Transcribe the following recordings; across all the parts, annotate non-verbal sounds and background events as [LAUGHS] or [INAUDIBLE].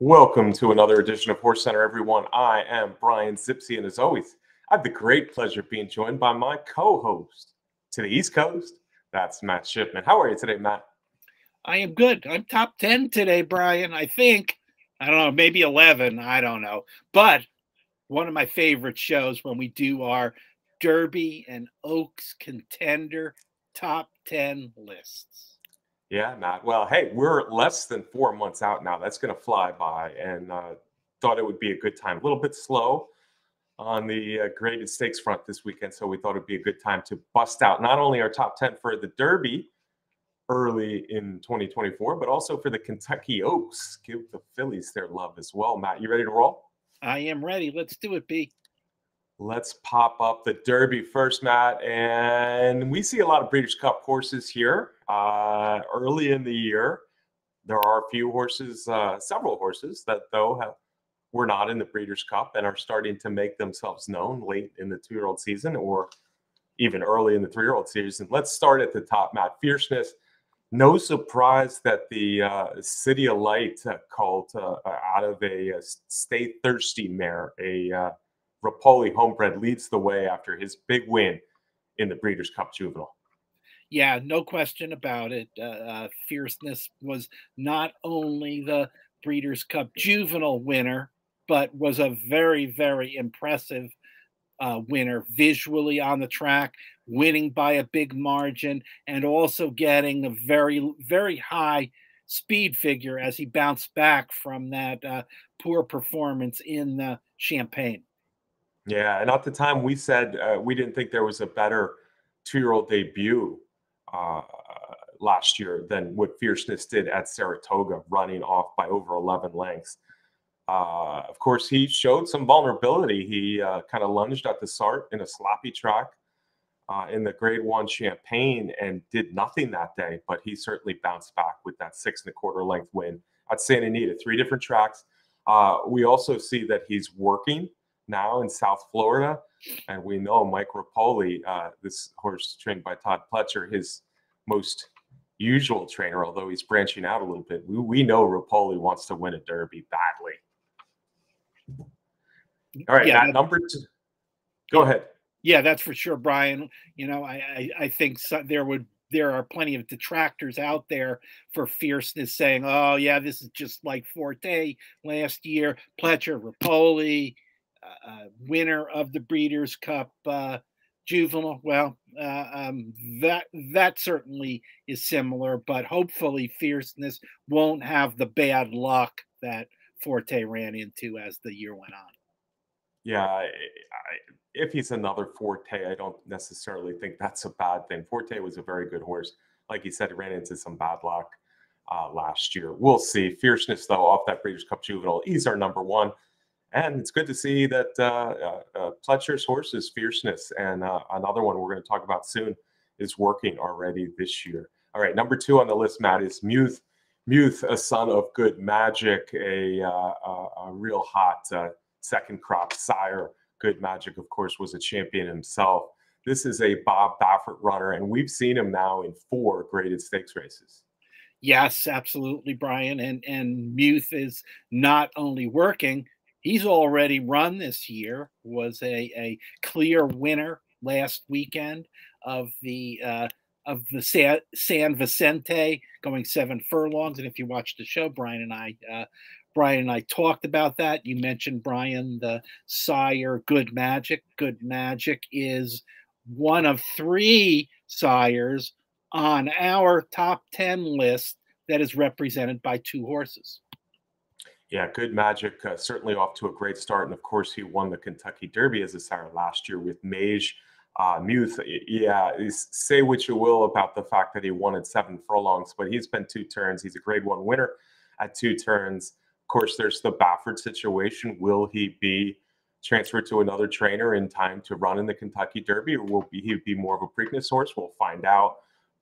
Welcome to another edition of Horse Center, everyone. I am Brian Zipse, and as always, I have the great pleasure of being joined by my co-host to the East Coast. That's Matt Shifman. How are you today, Matt? I am good. I'm top 10 today, Brian. I think. I don't know, maybe 11. I don't know. But one of my favorite shows when we do our Derby and Oaks contender top 10 lists. Yeah, Matt. Well, hey, we're less than four months out now. That's going to fly by, and uh, thought it would be a good time. A little bit slow on the uh, graded stakes front this weekend, so we thought it'd be a good time to bust out not only our top 10 for the Derby early in 2024, but also for the Kentucky Oaks. Give the Phillies their love as well. Matt, you ready to roll? I am ready. Let's do it, B. Let's pop up the Derby first, Matt. And we see a lot of Breeders' Cup horses here uh, early in the year. There are a few horses, uh, several horses that, though, have, were not in the Breeders' Cup and are starting to make themselves known late in the two year old season or even early in the three year old season. Let's start at the top, Matt. Fierceness. No surprise that the uh, City of Light uh, called uh, out of a, a Stay Thirsty mare, a Repole Homebred leads the way after his big win in the Breeders' Cup Juvenile. Yeah, no question about it. Uh, uh, Fierceness was not only the Breeders' Cup Juvenile winner, but was a very, very impressive uh, winner visually on the track, winning by a big margin, and also getting a very, very high speed figure as he bounced back from that uh, poor performance in the Champagne. Yeah, and at the time we said uh, we didn't think there was a better two-year-old debut uh, last year than what Fierceness did at Saratoga, running off by over 11 lengths. Uh, of course, he showed some vulnerability. He uh, kind of lunged at the start in a sloppy track uh, in the Grade One Champagne and did nothing that day. But he certainly bounced back with that six and a quarter length win at Santa Anita. Three different tracks. Uh, we also see that he's working now in South Florida. And we know Mike Repole, uh, this horse trained by Todd Pletcher, his most usual trainer, although he's branching out a little bit. We, we know Repole wants to win a Derby badly. All right, yeah, number two. Go ahead. Yeah, that's for sure, Brian. You know, I I, I think so, there would there are plenty of detractors out there for fierceness saying, "Oh, yeah, this is just like Forte last year." Pletcher, Repole, uh, uh, winner of the Breeders' Cup uh, Juvenile. Well, uh, um, that that certainly is similar, but hopefully, fierceness won't have the bad luck that Forte ran into as the year went on. Yeah, I, I, if he's another Forte, I don't necessarily think that's a bad thing. Forte was a very good horse. Like you said, he ran into some bad luck uh, last year. We'll see. Fierceness, though, off that Breeders' Cup Juvenile, he's our number one. And it's good to see that uh, uh, uh, Pletcher's horse is fierceness. And uh, another one we're going to talk about soon is working already this year. All right, number two on the list, Matt, is Muth. Muth, a son of good magic, a, uh, a real hot uh, second crop sire. Good Magic, of course, was a champion himself. This is a Bob Baffert runner, and we've seen him now in four graded stakes races. Yes, absolutely, Brian. And and Muth is not only working, he's already run this year, was a, a clear winner last weekend of the uh, of the San, San Vicente going seven furlongs. And if you watch the show, Brian and I, uh, Brian and I talked about that. You mentioned Brian, the sire, Good Magic. Good Magic is one of three sires on our top 10 list that is represented by two horses. Yeah, good magic. Uh, certainly off to a great start. And of course, he won the Kentucky Derby as a sire last year with Mage. Uh, Muth, yeah, say what you will about the fact that he won at seven furlongs, but he's been two turns. He's a grade one winner at two turns. Of course, there's the Baffert situation. Will he be transferred to another trainer in time to run in the Kentucky Derby, or will he be more of a Preakness horse? We'll find out.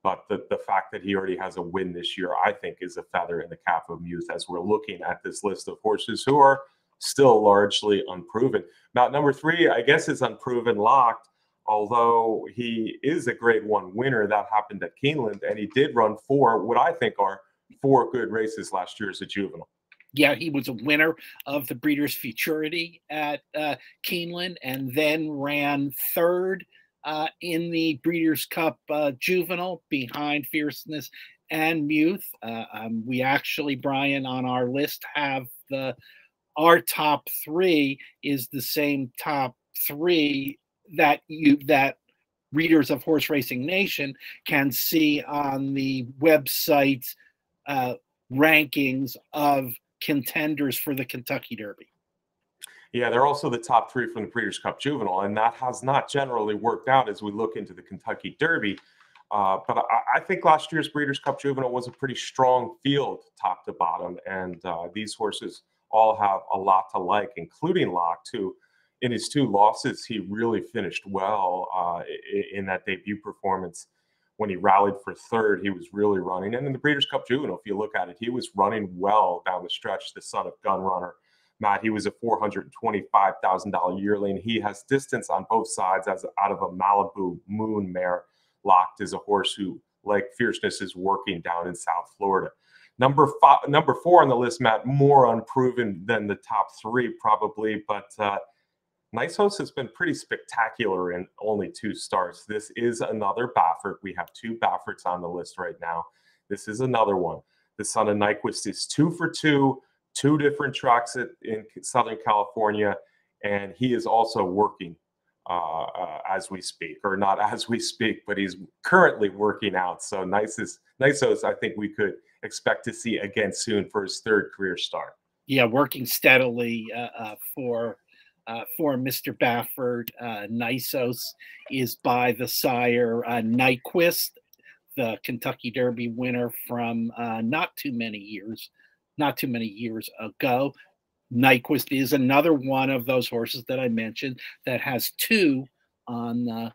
But the, the fact that he already has a win this year, I think, is a feather in the cap of Muth as we're looking at this list of horses who are still largely unproven. Now, number three, I guess, is unproven locked, although he is a grade one winner. That happened at Keeneland, and he did run four, what I think are four good races last year as a juvenile. Yeah, he was a winner of the Breeders' Futurity at uh, Keeneland and then ran third uh, in the Breeders' Cup uh, Juvenile behind Fierceness and Muth. Uh, um, we actually, Brian, on our list have the our top three is the same top three that you that readers of Horse Racing Nation can see on the website uh, rankings of contenders for the Kentucky Derby. Yeah, they're also the top three from the Breeders' Cup Juvenile, and that has not generally worked out as we look into the Kentucky Derby. Uh, but I, I, think last year's Breeders' Cup Juvenile was a pretty strong field, top to bottom, and uh, these horses all have a lot to like, including Locked, too in his two losses, he really finished well uh, in that debut performance. When he rallied for third, he was really running. And in the Breeders' Cup Juvenile, if you look at it, he was running well down the stretch. The son of Gun Runner, Matt, he was a four hundred twenty-five thousand dollar yearling. He has distance on both sides as out of a Malibu Moon mare. Locked is a horse who, like Fierceness, is working down in South Florida. Number five, number four on the list, Matt, more unproven than the top three, probably, but. Uh, Nysos has been pretty spectacular in only two starts. This is another Baffert. We have two Bafferts on the list right now. This is another one. The son of Nyquist is two for two, two different tracks in Southern California, and he is also working uh, uh, as we speak, or not as we speak, but he's currently working out. So Nysos, Nysos, I think we could expect to see again soon for his third career start. Yeah, working steadily uh, uh for uh, for Mr. Baffert. Uh, Nysos is by the sire Nyquist, the Kentucky Derby winner from not too many years, not too many years ago. Nyquist is another one of those horses that I mentioned that has two on uh,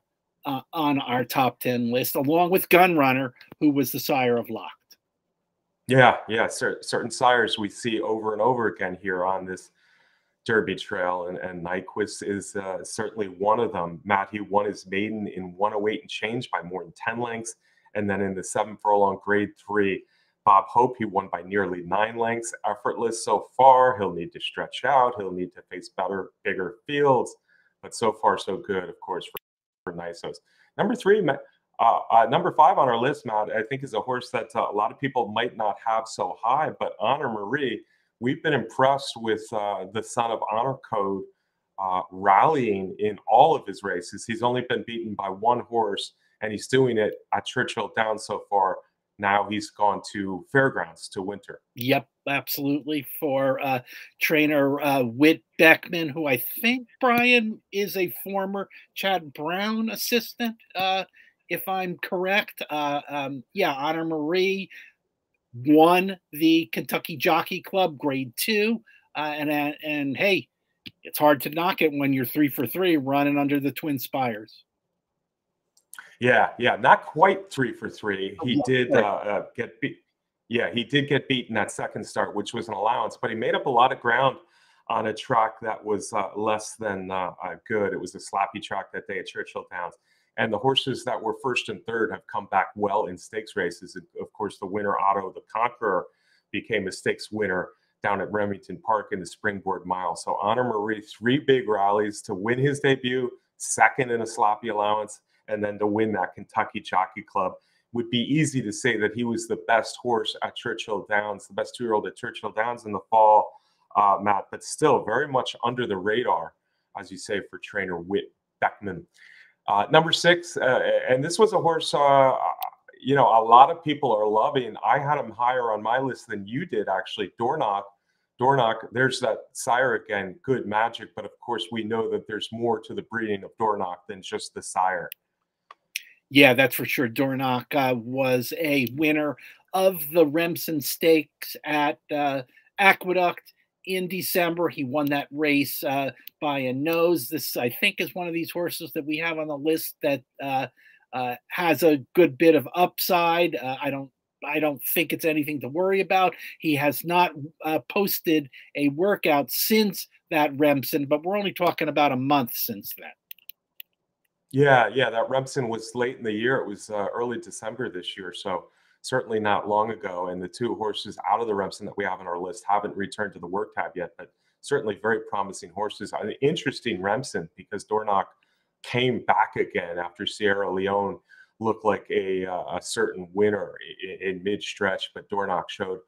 on our top ten list, along with Gunrunner, who was the sire of Locked. Yeah, yeah, certain sires we see over and over again here on this Derby Trail, and, and Nyquist is uh, certainly one of them. Matt, he won his maiden in 108 and change by more than 10 lengths. And then in the seven furlong grade three, Bob Hope, he won by nearly nine lengths. Effortless so far. He'll need to stretch out. He'll need to face better, bigger fields. But so far, so good, of course, for, for Nysos. Number three, uh, uh, number five on our list, Matt, I think is a horse that uh, a lot of people might not have so high, but Honor Marie we've been impressed with uh, the son of Honor Code uh, rallying in all of his races. He's only been beaten by one horse, and he's doing it at Churchill Downs so far. Now he's gone to fairgrounds to winter. Yep, absolutely. For uh, trainer uh, Whit Beckman, who I think Brian is a former Chad Brown assistant, uh, if I'm correct. Uh, um, yeah, Honor Marie won the Kentucky Jockey Club Grade Two, uh, and uh, and hey, it's hard to knock it when you're three for three running under the Twin Spires. Yeah, yeah, not quite three for three. He did uh, uh, get beat. Yeah, he did get beaten that second start, which was an allowance, but he made up a lot of ground on a track that was uh, less than uh, good. It was a sloppy track that day at Churchill Downs. And the horses that were first and third have come back well in stakes races. Of course, the winner, Otto the Conqueror, became a stakes winner down at Remington Park in the Springboard Mile. So Honor Marie, three big rallies to win his debut, second in a sloppy allowance, and then to win that Kentucky Jockey Club. Would be easy to say that he was the best horse at Churchill Downs, the best two-year-old at Churchill Downs in the fall, uh, Matt, but still very much under the radar, as you say, for trainer Whit Beckman. Uh, number six, uh, and this was a horse, uh, you know, a lot of people are loving. I had him higher on my list than you did, actually. Dornoch, Dornoch, there's that sire again, good magic. But of course, we know that there's more to the breeding of Dornoch than just the sire. Yeah, that's for sure. Dornoch uh, was a winner of the Remsen Stakes at uh, Aqueduct in December. He won that race uh, by a nose. This, I think, is one of these horses that we have on the list that uh, uh, has a good bit of upside. Uh, I don't. I don't think it's anything to worry about. He has not uh, posted a workout since that Remsen, but we're only talking about a month since then. Yeah, yeah, that Remsen was late in the year. It was uh, early December this year, so certainly not long ago. And the two horses out of the Remsen that we have on our list haven't returned to the work tab yet, but certainly very promising horses. An interesting Remsen because Dornoch came back again after Sierra Leone looked like a, uh, a certain winner in, in mid stretch, but Dornoch showed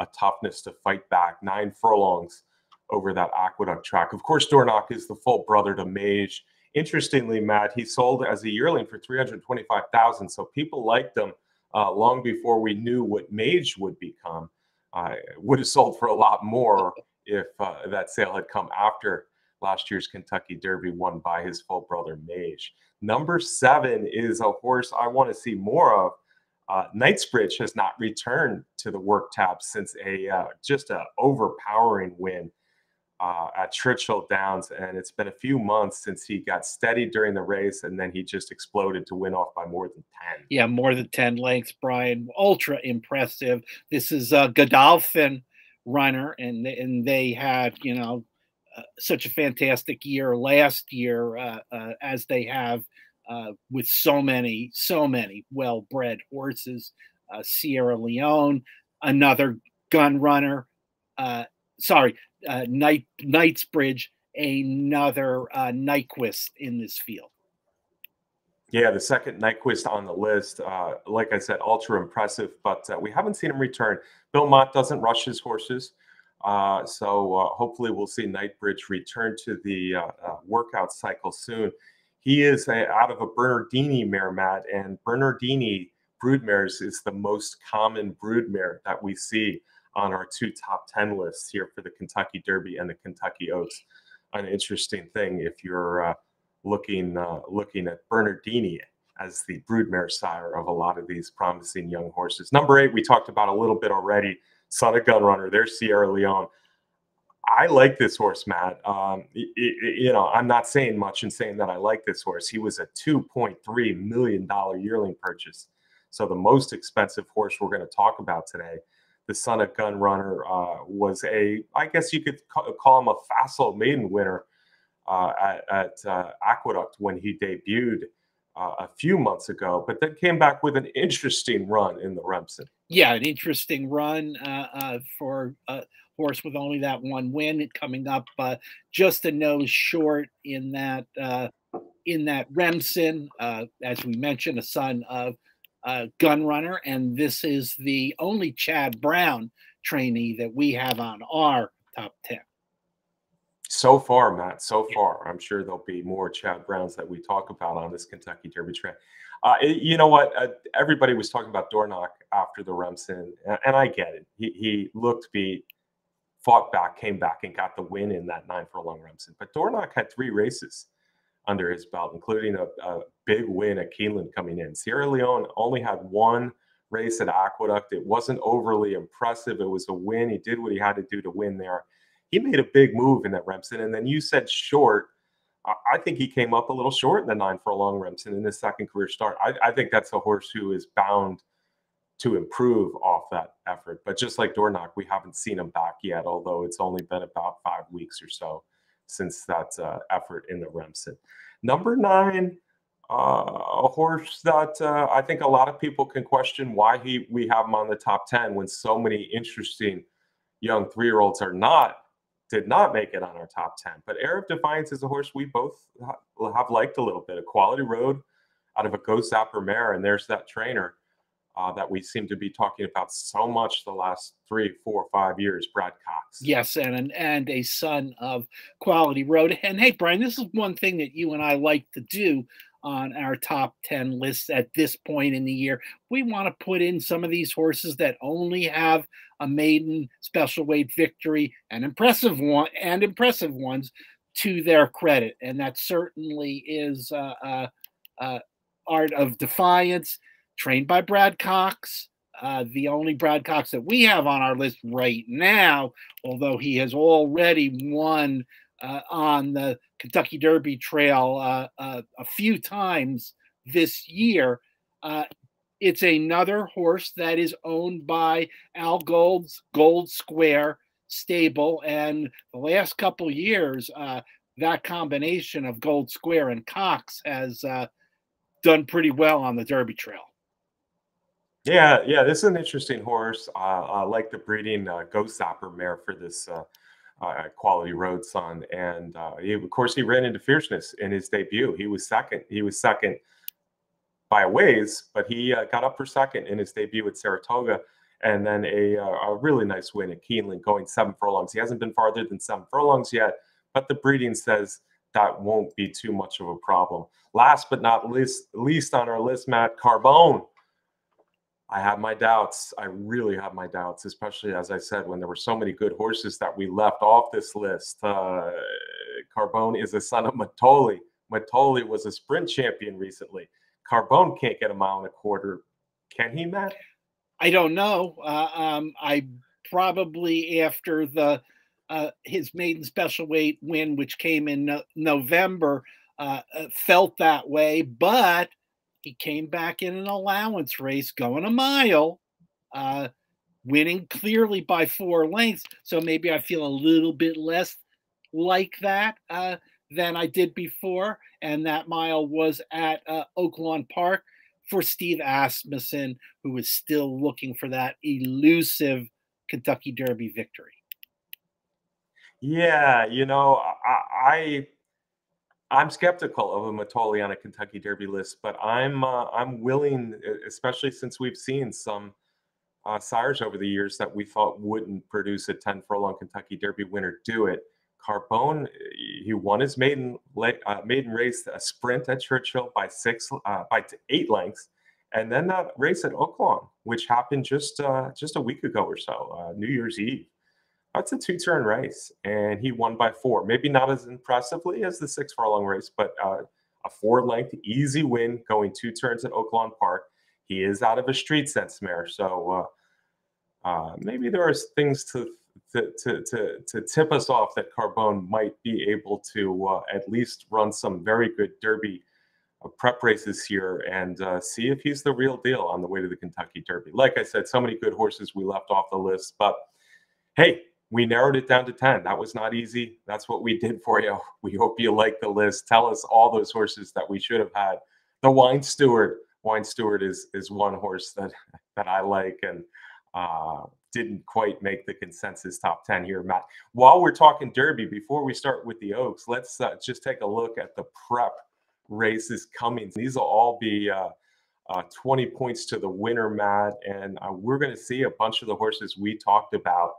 a toughness to fight back. Nine furlongs over that aqueduct track. Of course, Dornoch is the full brother to Mage. Interestingly, Matt, he sold as a yearling for 325,000. So people liked him uh, long before we knew what Mage would become. Uh, would have sold for a lot more if uh, that sale had come after last year's Kentucky Derby won by his full brother Mage. Number seven is a horse I want to see more of. Uh, Knightsbridge has not returned to the work tab since a uh, just a overpowering win uh, at Churchill Downs, and it's been a few months since he got steady during the race, and then he just exploded to win off by more than ten. Yeah, more than ten lengths, Brian. Ultra impressive. This is a Godolphin runner, and and they had you know uh, such a fantastic year last year, uh, uh, as they have uh, with so many so many well bred horses. Uh, Sierra Leone, another gun runner. Uh, sorry, uh, Night Knightsbridge another uh, Nyquist in this field. Yeah, the second Nyquist on the list. Uh, like I said, ultra impressive, but uh, we haven't seen him return. Bill Mott doesn't rush his horses. Uh, so uh, hopefully we'll see Knightsbridge return to the uh, uh, workout cycle soon. He is a, out of a Bernardini mare, Matt, and Bernardini broodmares is the most common broodmare that we see on our two top 10 lists here for the Kentucky Derby and the Kentucky Oaks. An interesting thing if you're uh, looking uh, looking at Bernardini as the broodmare sire of a lot of these promising young horses. Number eight, we talked about a little bit already. Son of Gun Runner, there's Sierra Leone. I like this horse, Matt. Um, it, it, you know, I'm not saying much in saying that I like this horse. He was a $2.3 million yearling purchase. So the most expensive horse we're going to talk about today the son of Gun Runner, uh, was a, I guess you could call him a facile maiden winner uh, at, at uh, Aqueduct when he debuted uh, a few months ago, but then came back with an interesting run in the Remsen. Yeah, an interesting run uh, uh, for a horse with only that one win coming up just a nose short in that in that Remsen, as we mentioned, a son of uh, gun runner, and this is the only Chad Brown trainee that we have on our top 10. So far, Matt, so far. I'm sure there'll be more Chad Browns that we talk about on this Kentucky Derby train. Uh, you know what? Uh, everybody was talking about Dornoch after the Remsen, and, and I get it. He, he looked beat, fought back, came back, and got the win in that nine furlong Remsen. But Dornoch had three races under his belt, including a, a big win at Keeneland coming in. Sierra Leone only had one race at Aqueduct. It wasn't overly impressive. It was a win. He did what he had to do to win there. He made a big move in that Remsen. And then you said short. I think he came up a little short in the nine furlong Remsen in his second career start. I, I think that's a horse who is bound to improve off that effort. But just like Dornoch, we haven't seen him back yet, although it's only been about five weeks or so since that uh, effort in the Remsen. Number nine, uh, a horse that uh, I think a lot of people can question why he we have him on the top ten when so many interesting young three year olds are not did not make it on our top ten. But of Defiance is a horse we both have liked a little bit. A quality road out of a Ghost Zapper mare, and there's that trainer uh, that we seem to be talking about so much the last three, four, five years, Brad Cox. Yes, and and a son of Quality Road. And hey, Brian, this is one thing that you and I like to do on our top 10 lists at this point in the year. We want to put in some of these horses that only have a maiden special weight victory and impressive one and impressive ones to their credit. And that certainly is uh, uh, uh, Air of Defiance trained by Brad Cox. Uh, the only Brad Cox that we have on our list right now, although he has already won uh, on the Kentucky Derby Trail uh, uh a few times this year. Uh, it's another horse that is owned by Al Gold's Gold Square stable, and the last couple years, uh, that combination of Gold Square and Cox has done pretty well on the Derby Trail. Yeah, yeah, this is an interesting horse. Uh, I like the breeding uh, Ghost Zapper mare for this uh, uh, Quality Road Son, and uh, he, of course he ran into fierceness in his debut. He was second. He was second by a ways, but he uh, got up for second in his debut at Saratoga, and then a, uh, a really nice win at Keeneland, going seven furlongs. He hasn't been farther than seven furlongs yet, but the breeding says that won't be too much of a problem. Last but not least, least on our list, Matt Carbone I have my doubts. I really have my doubts, especially as I said, when there were so many good horses that we left off this list. Uh, Carbone is a son of Mitole. Mitole was a sprint champion recently. Carbone can't get a mile and a quarter. Can he, Matt? I don't know. Uh, um, I probably after the uh, his maiden special weight win, which came in no- November, uh, uh felt that way. But he came back in an allowance race going a mile, uh, winning clearly by four lengths. So maybe I feel a little bit less like that uh, than I did before. And that mile was at uh, Oaklawn Park for Steve Asmussen, who was still looking for that elusive Kentucky Derby victory. Yeah, you know, I, I I'm skeptical of a Mitole on a Kentucky Derby list, but I'm uh, I'm willing, especially since we've seen some uh, sires over the years that we thought wouldn't produce a 10 furlong Kentucky Derby winner do it. Carbone, he won his maiden uh, maiden race, a sprint at Churchill by six uh, by eight lengths, and then that race at Oaklawn, which happened just uh, just a week ago or so, uh, New Year's Eve. That's a two turn race, and he won by four. Maybe not as impressively as the six furlong race, but uh, a four length easy win going two turns at Oaklawn Park. He is out of a street sense mare, so uh, uh, maybe there are things to, to to, to to tip us off that Carbone might be able to uh, at least run some very good Derby uh, prep races here and uh, see if he's the real deal on the way to the Kentucky Derby. Like I said, so many good horses we left off the list, but hey, we narrowed it down to 10. That was not easy. That's what we did for you. We hope you like the list. Tell us all those horses that we should have had. The Wine Steward. Wine Steward is is one horse that [LAUGHS] that I like and uh, didn't quite make the consensus top 10 here, Matt. While we're talking Derby, before we start with the Oaks, let's uh, just take a look at the prep races coming. These will all be uh, uh, 20 points to the winner, Matt. And uh, we're going to see a bunch of the horses we talked about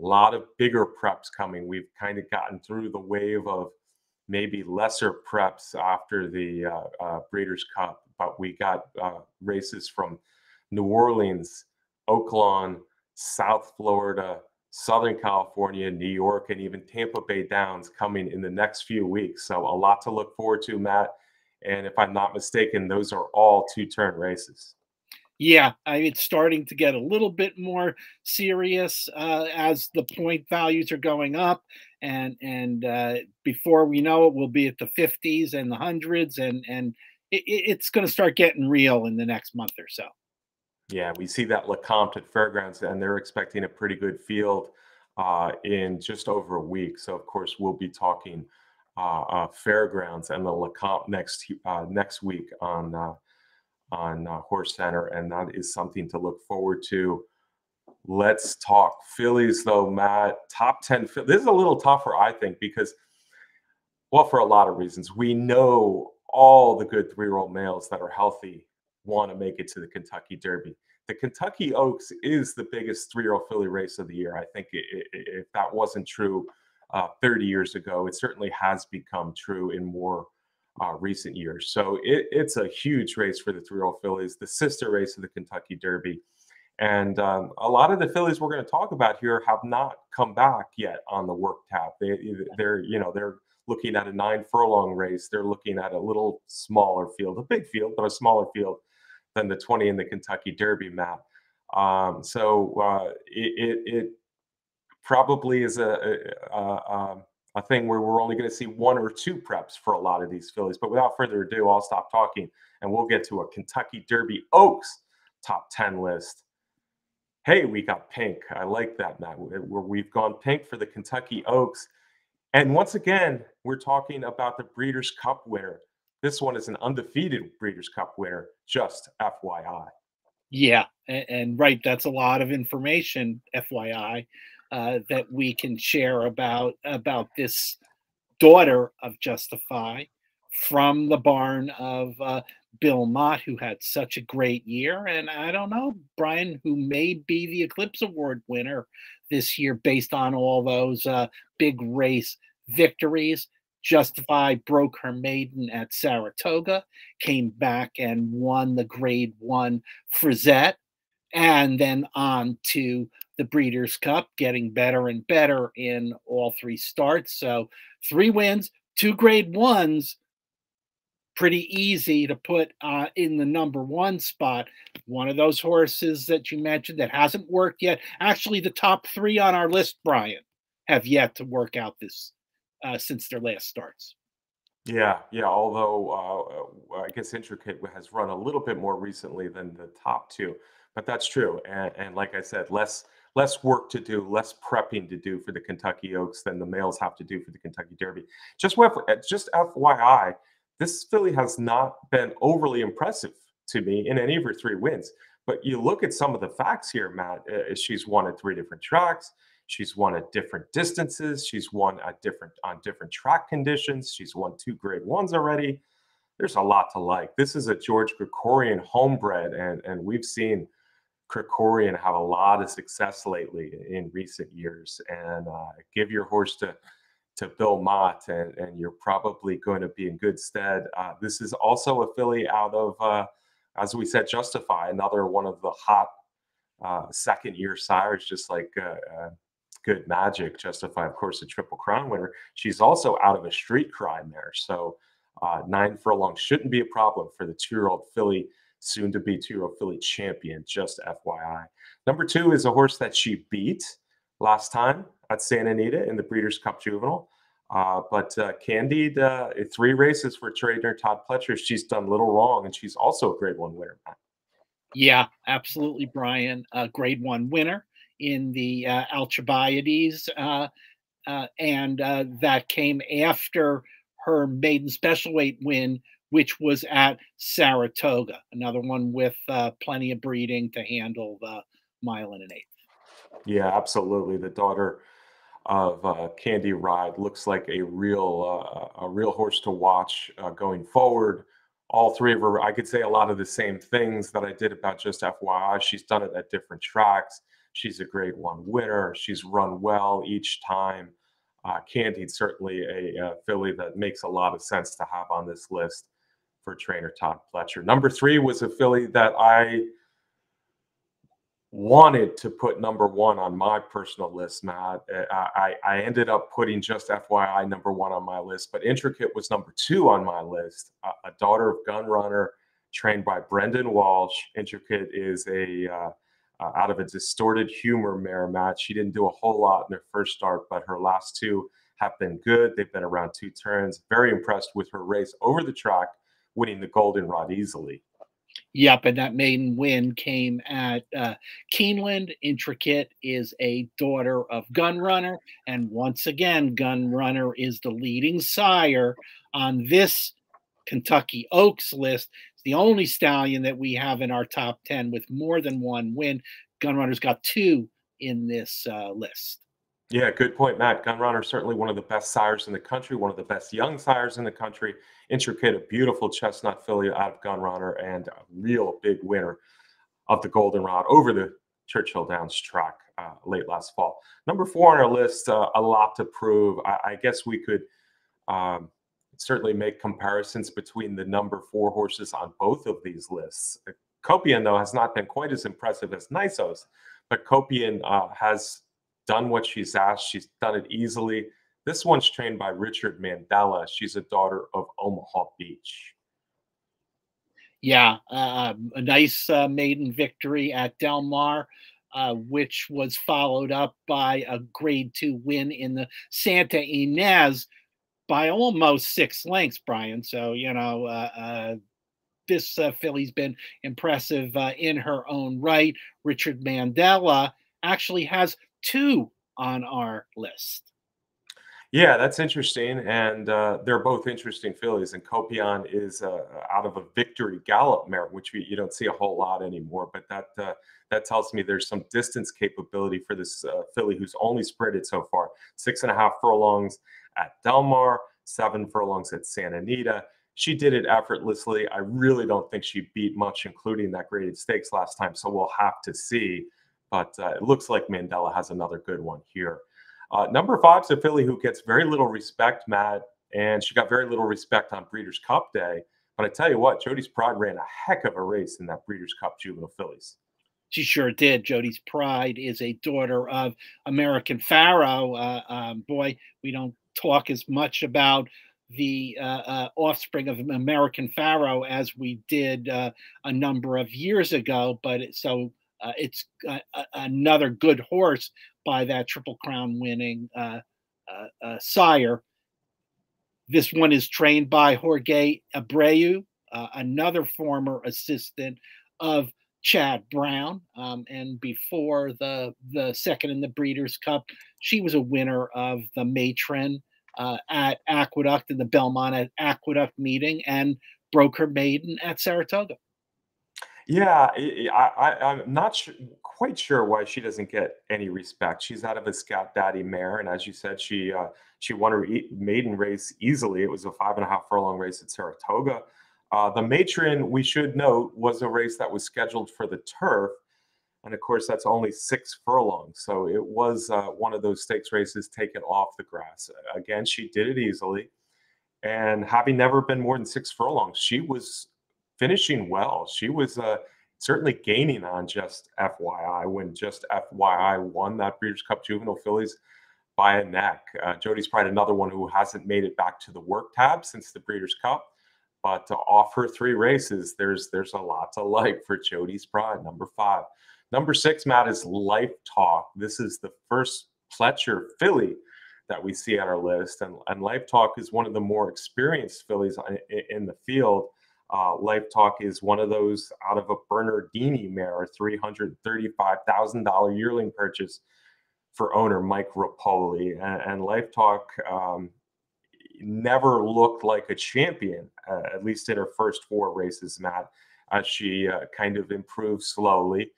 a lot of bigger preps coming. We've kind of gotten through the wave of maybe lesser preps after the uh, uh, Breeders' Cup, but we got uh, races from New Orleans, Oaklawn, South Florida, Southern California, New York, and even Tampa Bay Downs coming in the next few weeks. So a lot to look forward to, Matt. And if I'm not mistaken, those are all two turn races. Yeah, I, it's starting to get a little bit more serious uh, as the point values are going up, and and uh, before we know it, we'll be at the 50s and the hundreds, and and it, it's going to start getting real in the next month or so. Yeah, we see that Lecomte at Fairgrounds, and they're expecting a pretty good field uh, in just over a week. So of course, we'll be talking uh, uh, Fairgrounds and the Lecomte next uh, next week on on uh, Horse Center, and that is something to look forward to. Let's talk Phillies, though, Matt. Top 10. This is a little tougher, I think, because, well, for a lot of reasons. We know all the good three year old males that are healthy want to make it to the Kentucky Derby. The Kentucky Oaks is the biggest three year old filly race of the year. I think if that wasn't true uh, 30 years ago, it certainly has become true in more uh, recent years. So it, it's a huge race for the three-year-old fillies, the sister race of the Kentucky Derby. And um, a lot of the fillies we're going to talk about here have not come back yet on the work tab. They, they're, you know, they're looking at a nine furlong race. They're looking at a little smaller field, a big field, but a smaller field than the 20 in the Kentucky Derby Matt. Um, so uh, it, it, it, probably is a, a, a, um, a thing where we're only going to see one or two preps for a lot of these fillies. But without further ado, I'll stop talking and we'll get to a Kentucky Derby Oaks top 10 list. Hey, we got pink. I like that, Matt. Where we've gone pink for the Kentucky Oaks. And once again, we're talking about the Breeders' Cup winner. This one is an undefeated Breeders' Cup winner, just FYI. Yeah, and, and right, that's a lot of information, FYI, uh, that we can share about about this daughter of Just FYI from the barn of uh, Bill Mott, who had such a great year. And I don't know, Brian, who may be the Eclipse Award winner this year based on all those uh, big race victories. Justify broke her maiden at Saratoga, came back and won the grade one Frizette, and then on to the Breeders' Cup, getting better and better in all three starts. So, three wins, two grade ones, pretty easy to put uh, in the number one spot. One of those horses that you mentioned that hasn't worked yet. Actually, the top three on our list, Brian, have yet to work out this uh, since their last starts. Yeah, yeah. Although uh, I guess Intricate has run a little bit more recently than the top two, but that's true. And, and like I said, less less work to do, less prepping to do for the Kentucky Oaks than the males have to do for the Kentucky Derby. Just just FYI, this filly has not been overly impressive to me in any of her three wins. But you look at some of the facts here, Matt. Uh, she's won at three different tracks. She's won at different distances. She's won at different on different track conditions. She's won two grade ones already. There's a lot to like. This is a George Krikorian homebred, and and we've seen Krikorian have a lot of success lately in recent years. And uh, give your horse to to Bill Mott, and, and you're probably going to be in good stead. Uh, this is also a filly out of, uh, as we said, Justify, another one of the hot uh, second year sires, just like uh, uh, Good Magic. Justify, of course, a Triple Crown winner. She's also out of a street cry there. So nine furlongs shouldn't be a problem for the two year old filly, soon to be two year old filly champion, just FYI. Number two is a horse that she beat last time at Santa Anita in the Breeders' Cup Juvenile. Uh, but uh, Candied, uh, three races for trainer Todd Pletcher. She's done little wrong, and she's also a Grade One winner. Yeah, absolutely, Brian. A Grade One winner in the uh, Alcibiades, uh, uh, and uh, that came after her maiden special weight win, which was at Saratoga. Another one with plenty of breeding to handle the mile and an eighth. Yeah, absolutely. The daughter of uh, Candy Ride looks like a real uh, a real horse to watch uh, going forward. All three of her, I could say a lot of the same things that I did about just FYI. She's done it at different tracks. She's a Grade One winner. She's run well each time. Uh, Candy's certainly a, a filly that makes a lot of sense to have on this list for trainer Todd Pletcher. Number three was a filly that I wanted to put number one on my personal list, Matt. Eh, I, I ended up putting just FYI number one on my list, but Intricate was number two on my list. a daughter of Gun Runner, trained by Brendan Walsh. Intricate is a uh, uh, out of a distorted humor mare match. She didn't do a whole lot in her first start, but her last two have been good. They've been around two turns. Very impressed with her race over the track, winning the Goldenrod easily. Yep, and that maiden win came at uh, Keeneland. Intricate is a daughter of Gunrunner, and once again, Gunrunner is the leading sire on this Kentucky Oaks list. It's the only stallion that we have in our top 10 with more than one win. Gunrunner's got two in this uh, list. Yeah, good point, Matt. Gunrunner certainly one of the best sires in the country, one of the best young sires in the country. Intricate, a beautiful chestnut filly out of Gunrunner, and a real big winner of the Goldenrod over the Churchill Downs track uh, late last fall. Number four on our list, uh, a lot to prove. I, I guess we could um, certainly make comparisons between the number four horses on both of these lists. Kopion, though, has not been quite as impressive as Nysos, but Kopion uh, has done what she's asked. She's done it easily. This one's trained by Richard Mandella. She's a daughter of Omaha Beach. Yeah, uh, a nice uh, maiden victory at Del Mar, uh, which was followed up by a grade two win in the Santa Ynez by almost six lengths, Brian. So, you know, uh, uh, this uh, filly's been impressive in her own right. Richard Mandella actually has two on our list. Yeah, that's interesting, and uh, they're both interesting fillies. And Kopion is uh, out of a Victory Gallop mare, which we, you don't see a whole lot anymore. But that uh, that tells me there's some distance capability for this uh, filly who's only sprinted so far six and a half furlongs at Del Mar, seven furlongs at Santa Anita. She did it effortlessly. I really don't think she beat much, including that graded stakes last time. So we'll have to see. But uh, it looks like Mandella has another good one here. Uh, number is a filly who gets very little respect, Matt, and she got very little respect on Breeders' Cup Day. But I tell you what, Jody's Pride ran a heck of a race in that Breeders' Cup Juvenile Fillies. She sure did. Jody's Pride is a daughter of American Pharoah. Uh, um, boy, we don't talk as much about the uh, uh, offspring of American Pharoah as we did uh, a number of years ago. But so uh, it's another good horse by that Triple Crown winning uh, uh, uh, sire. This one is trained by Jorge Abreu, uh, another former assistant of Chad Brown. Um, and before the the second in the Breeders' Cup, she was a winner of the Matron uh, at Aqueduct in the Belmont at Aqueduct meeting and broke her maiden at Saratoga. Yeah, I, am not sure, quite sure why she doesn't get any respect. She's out of a Scat Daddy mare, and as you said, she uh, she won her maiden race easily. It was a five and a half furlong race at Saratoga. Uh, the matron, we should note, was a race that was scheduled for the turf, and of course, that's only six furlongs. So it was uh, one of those stakes races taken off the grass. Again, she did it easily, and having never been more than six furlongs, she was finishing well. She was uh, certainly gaining on just FYI when just FYI won that Breeders' Cup Juvenile Fillies by a neck. Uh, Jody's Pride, another one who hasn't made it back to the work tab since the Breeders' Cup. But to offer three races, there's there's a lot to like for Jody's Pride. Number five, number six, Matt is Life Talk. This is the first Pletcher filly that we see on our list, and and Life Talk is one of the more experienced fillies in, in the field. Uh, Life Talk is one of those out of a Bernardini mare, $335,000 yearling purchase for owner Mike Repole. And, and Life Talk um, never looked like a champion, uh, at least in her first four races, Matt, she uh, kind of improved slowly.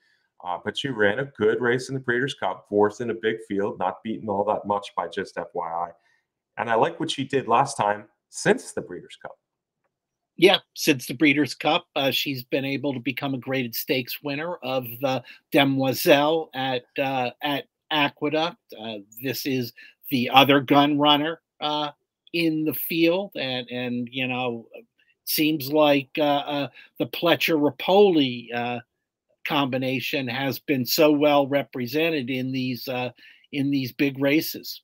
Uh, but she ran a good race in the Breeders' Cup, fourth in a big field, not beaten all that much by just FYI. And I like what she did last time since the Breeders' Cup yeah, since the Breeders' Cup, uh, she's been able to become a graded stakes winner of the Demoiselle at uh, at Aqueduct. Uh, this is the other gun runner uh, in the field, and and you know, seems like uh, uh, the Pletcher Repole combination has been so well represented in these in these big races.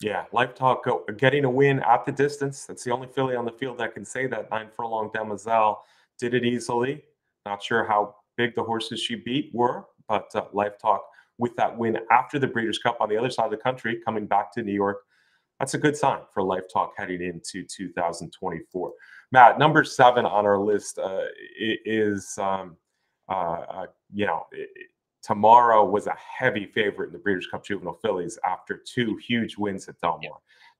Yeah, Life Talk getting a win at the distance. That's the only filly on the field that can say that. Nine furlong Demoiselle did it easily. Not sure how big the horses she beat were, but uh, Life Talk with that win after the Breeders' Cup on the other side of the country, coming back to New York. That's a good sign for Life Talk heading into 2024. Matt, number seven on our list uh, is, um, uh, uh you know, Tamara was a heavy favorite in the Breeders' Cup Juvenile Fillies after two huge wins at Del Mar. Yeah.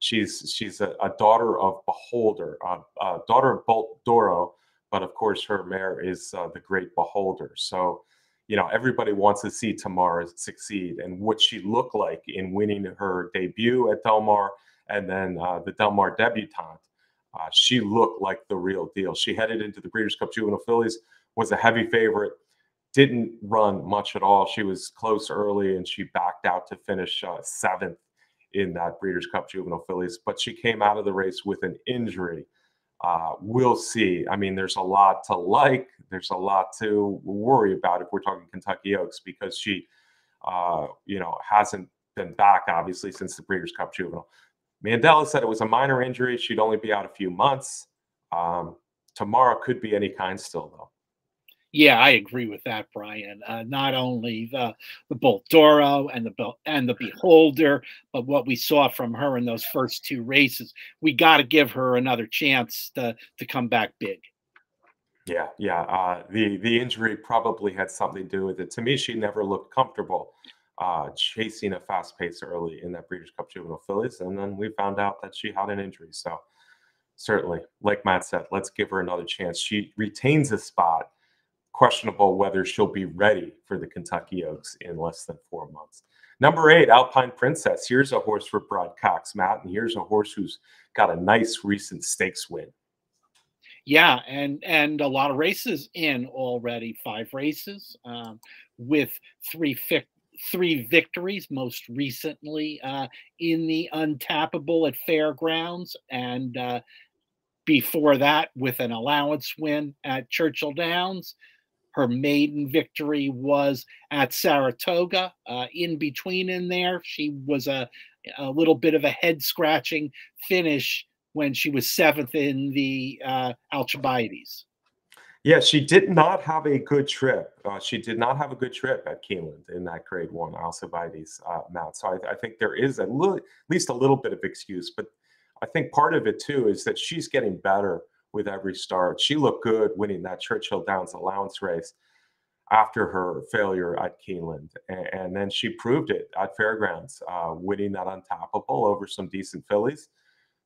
She's she's a, a, daughter of Beholder, uh, uh, daughter of Bolt d'Oro, but of course her mare is uh, the Great Beholder. So, you know, everybody wants to see Tamara succeed, and what she looked like in winning her debut at Delmar and then uh, the Delmar debutante. Uh, she looked like the real deal. She headed into the Breeders' Cup Juvenile Fillies, was a heavy favorite didn't run much at all. She was close early and she backed out to finish uh, seventh in that Breeders' Cup Juvenile Fillies, but she came out of the race with an injury. Uh, we'll see. I mean, there's a lot to like. There's a lot to worry about if we're talking Kentucky Oaks because she, uh, you know, hasn't been back obviously since the Breeders' Cup Juvenile. Mandella said it was a minor injury. She'd only be out a few months. Um, Tamara could be any kind still, though. Yeah, I agree with that, Brian. Uh, not only the the Bolt d'Oro and the and the Beholder, but what we saw from her in those first two races, we got to give her another chance to to come back big. Yeah, yeah. Uh, the the injury probably had something to do with it. To me, she never looked comfortable uh, chasing a fast pace early in that Breeders' Cup Juvenile Fillies, and then we found out that she had an injury. So certainly, like Matt said, let's give her another chance. She retains a spot. Questionable whether she'll be ready for the Kentucky Oaks in less than four months. Number eight, Alpine Princess. Here's a horse for Brad Cox, Matt, and here's a horse who's got a nice recent stakes win. Yeah, and and a lot of races in already. Five races um, with three fi- three victories, most recently uh, in the Untappable at Fairgrounds, and uh, before that with an allowance win at Churchill Downs. Her maiden victory was at Saratoga. Uh, in between, in there, she was a, a little bit of a head scratching finish when she was seventh in the uh, Alcibiades. Yeah, she did not have a good trip. Uh, she did not have a good trip at Keeneland in that Grade One Alcibiades uh, mount. So I, I, think there is a little, at least a little bit of excuse. But I think part of it too is that she's getting better with every start. She looked good winning that Churchill Downs allowance race after her failure at Keeneland, and, and then she proved it at Fairgrounds, uh, winning that Untapable over some decent fillies.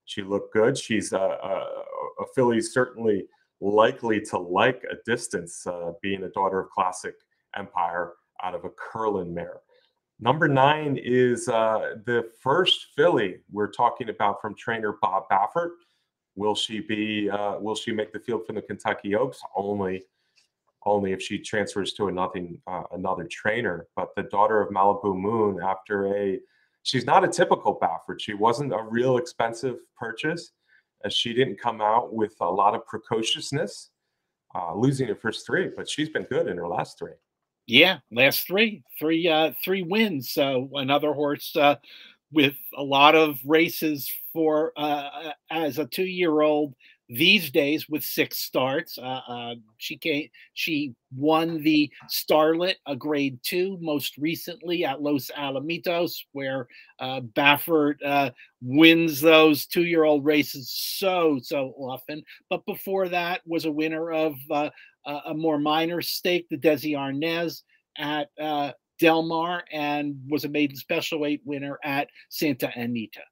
She looked good. She's a, a, a filly certainly likely to like a distance, uh, being a daughter of Classic Empire out of a Curlin mare. Number nine is uh, the first filly we're talking about from trainer Bob Baffert. Will she be? Uh, will she make the field from the Kentucky Oaks? Only, only if she transfers to another uh, another trainer. But the daughter of Malibu Moon, after a, she's not a typical Baffert. She wasn't a real expensive purchase as she didn't come out with a lot of precociousness, uh, losing her first three, but she's been good in her last three. Yeah, last three, three, uh, three wins. So another horse uh, with a lot of races for uh, uh as a two-year-old these days with six starts. Uh, uh, she came, she won the Starlet, a grade two, most recently at Los Alamitos, where uh, Baffert uh, wins those two-year-old races so so often. But before that, was a winner of uh, a more minor stake, the Desi Arnaz at Del Mar, and was a maiden special weight winner at Santa Anita.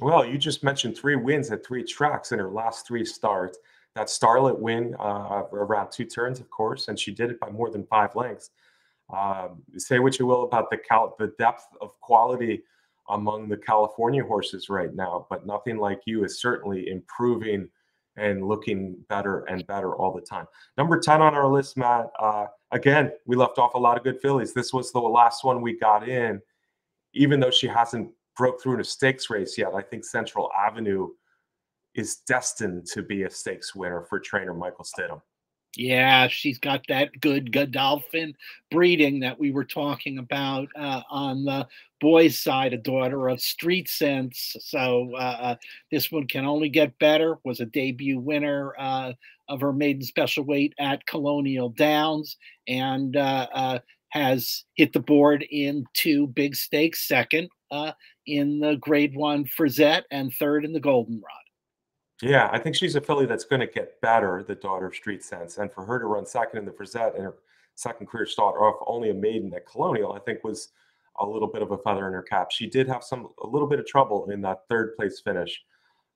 Well, you just mentioned three wins at three tracks in her last three starts. That Starlet win uh, around two turns, of course, and she did it by more than five lengths. Um, say what you will about the cal- the depth of quality among the California horses right now, but Nothing Like You is certainly improving and looking better and better all the time. Number 10 on our list, Matt. Uh, again, we left off a lot of good fillies. This was the last one we got in, even though she hasn't broke through in a stakes race yet. I think Central Avenue is destined to be a stakes winner for trainer Michael Stidham. Yeah, she's got that good Godolphin breeding that we were talking about uh, on the boys' side, a daughter of Street Sense. So uh, uh, this one can only get better. Was a debut winner uh, of her maiden special weight at Colonial Downs, and uh, uh, has hit the board in two big stakes. Second in the Grade One Frizette, and third in the Goldenrod. Yeah, I think she's a filly that's going to get better, the daughter of Street Sense. And for her to run second in the Frizette and her second career start off only a maiden at Colonial, I think was a little bit of a feather in her cap. She did have some a little bit of trouble in that third place finish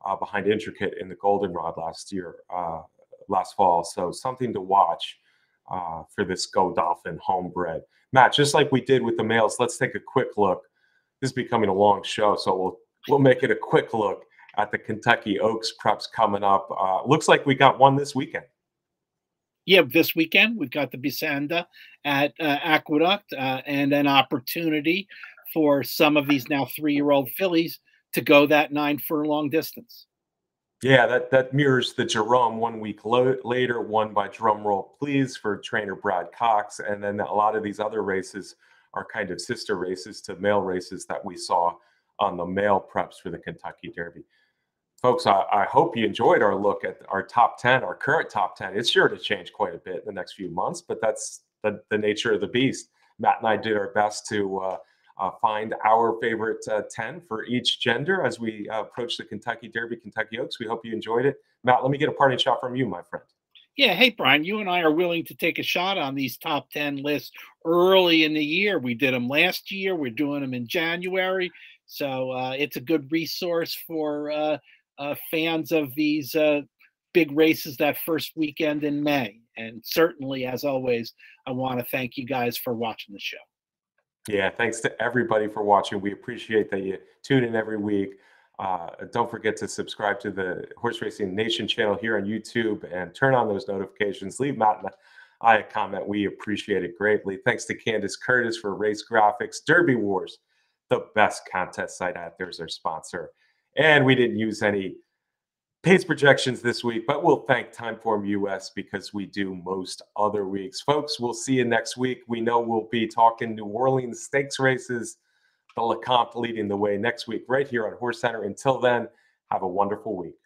uh, behind Intricate in the Goldenrod last year, uh, last fall. So something to watch uh, for this Godolphin homebred. Matt, just like we did with the males, let's take a quick look. This is becoming a long show, so we'll we'll make it a quick look at the Kentucky Oaks preps coming up. Uh, looks like we got one this weekend. Yeah, this weekend we've got the Busanda at uh, Aqueduct uh, and an opportunity for some of these now three-year-old fillies to go that nine furlong distance. Yeah, that that mirrors the Jerome one week lo- later, won by drumroll please for trainer Brad Cox, and then a lot of these other races are kind of sister races to male races that we saw on the male preps for the Kentucky Derby folks, I, I, hope you enjoyed our look at our top 10, our current top 10. It's sure to change quite a bit in the next few months, but that's the, the nature of the beast. Matt and I did our best to uh, uh, find our favorite uh, 10 for each gender as we uh, approach the Kentucky Derby, Kentucky Oaks. We hope you enjoyed it. Matt, let me get a parting shot from you, my friend. Yeah, hey Brian, you and I are willing to take a shot on these top 10 lists early in the year. We did them last year, we're doing them in January. So uh, it's a good resource for uh, fans of these uh, big races that first weekend in May. And certainly, as always, I want to thank you guys for watching the show. Yeah, thanks to everybody for watching. We appreciate that you tune in every week. Uh, don't forget to subscribe to the Horse Racing Nation channel here on YouTube and turn on those notifications. Leave Matt and I a comment. We appreciate it greatly. Thanks to Candace Curtis for Race Graphics. Derby Wars, the best contest site out there, is our sponsor. And we didn't use any pace projections this week, but we'll thank Timeform US because we do most other weeks. Folks, we'll see you next week. We know we'll be talking New Orleans stakes races, the Lecomte leading the way next week right here on Horse Center. Until then, have a wonderful week.